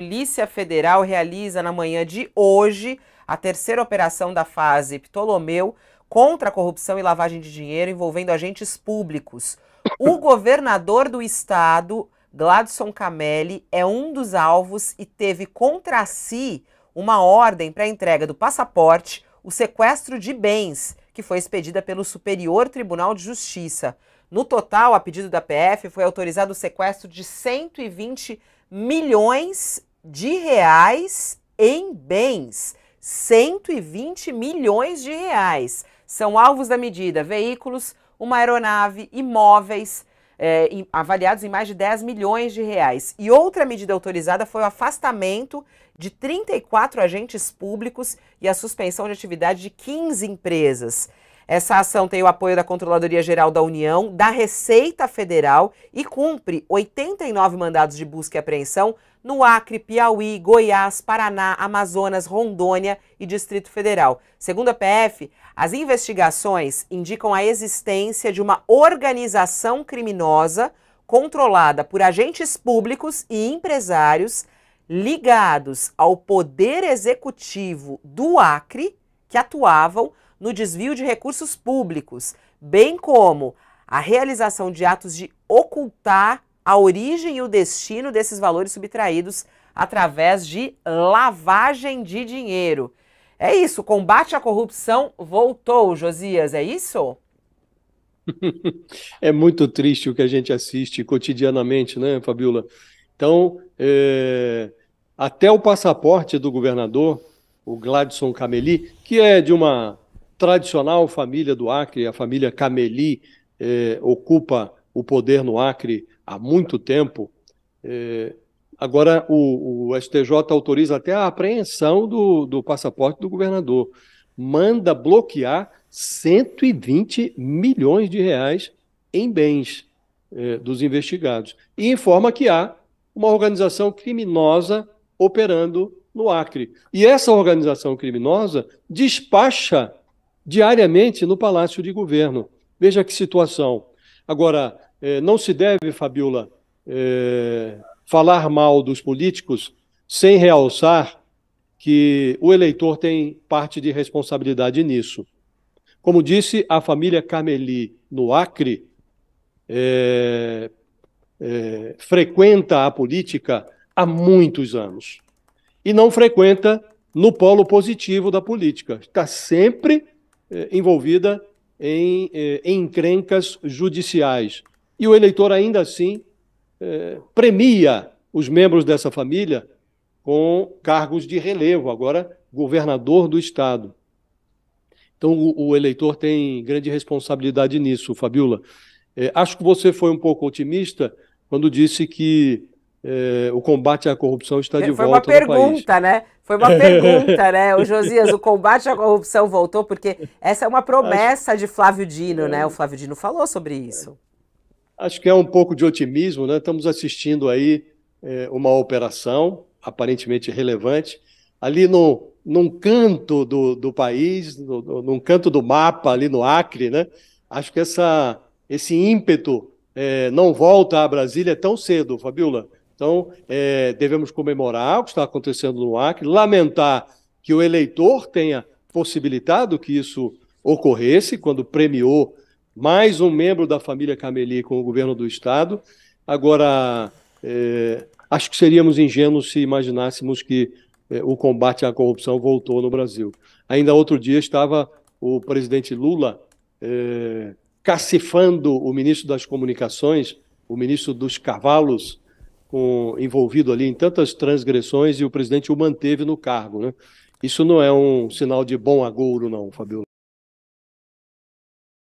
Polícia Federal realiza na manhã de hoje a terceira operação da fase Ptolomeu contra a corrupção e lavagem de dinheiro envolvendo agentes públicos. O governador do estado, Gladson Camelli, é um dos alvos e teve contra si uma ordem para a entrega do passaporte, o sequestro de bens, que foi expedida pelo Superior Tribunal de Justiça. No total, a pedido da PF, foi autorizado o sequestro de 120 milhões de reais em bens. 120 milhões de reais. São alvos da medida veículos, uma aeronave, imóveis, é, avaliados em mais de 10 milhões de reais. E outra medida autorizada foi o afastamento de 34 agentes públicos e a suspensão de atividade de 15 empresas. Essa ação tem o apoio da Controladoria Geral da União, da Receita Federal e cumpre 89 mandados de busca e apreensão no Acre, Piauí, Goiás, Paraná, Amazonas, Rondônia e Distrito Federal. Segundo a PF, as investigações indicam a existência de uma organização criminosa controlada por agentes públicos e empresários ligados ao poder executivo do Acre que atuavam no desvio de recursos públicos, bem como a realização de atos de ocultar a origem e o destino desses valores subtraídos através de lavagem de dinheiro. É isso, combate à corrupção voltou, Josias, é isso? É muito triste o que a gente assiste cotidianamente, né, Fabiola? Então, é... até o passaporte do governador, o Gladson Cameli, que é de uma tradicional família do Acre, a família Cameli, é, ocupa o poder no Acre há muito tempo. É, agora, o, o, STJ autoriza até a apreensão do, do passaporte do governador. Manda bloquear 120 milhões de reais em bens é, dos investigados. E informa que há uma organização criminosa operando no Acre. E essa organização criminosa despacha diariamente no Palácio de Governo. Veja que situação. Agora, eh, não se deve, Fabiola, eh, falar mal dos políticos sem realçar que o eleitor tem parte de responsabilidade nisso. Como disse a família Cameli no Acre, é, é, frequenta a política há muitos anos e não frequenta no polo positivo da política. Está sempre envolvida em, eh, em encrencas judiciais. E o eleitor, ainda assim, eh, premia os membros dessa família com cargos de relevo, agora governador do Estado. Então, o, o eleitor tem grande responsabilidade nisso, Fabiola. Acho que você foi um pouco otimista quando disse que é, o combate à corrupção está de Foi volta Foi uma pergunta, né? Foi uma pergunta, né? O Josias, o combate à corrupção voltou porque essa é uma promessa acho, de Flávio Dino, né? O Flávio Dino falou sobre isso. Acho que é um pouco de otimismo, né? Estamos assistindo aí é, uma operação aparentemente relevante ali no, num canto do, do país, no, num canto do mapa ali no Acre, né? Acho que essa, esse ímpeto é, não volta a Brasília tão cedo, Fabiola. Então, é, devemos comemorar o que está acontecendo no Acre, lamentar que o eleitor tenha possibilitado que isso ocorresse quando premiou mais um membro da família Cameli com o governo do Estado. Agora, é, acho que seríamos ingênuos se imaginássemos que é, o combate à corrupção voltou no Brasil. Ainda outro dia estava o presidente Lula é, cacifando o ministro das Comunicações, o ministro dos Cavalos, com, envolvido ali em tantas transgressões e o presidente o manteve no cargo. Né? Isso não é um sinal de bom agouro, não, Fabiola.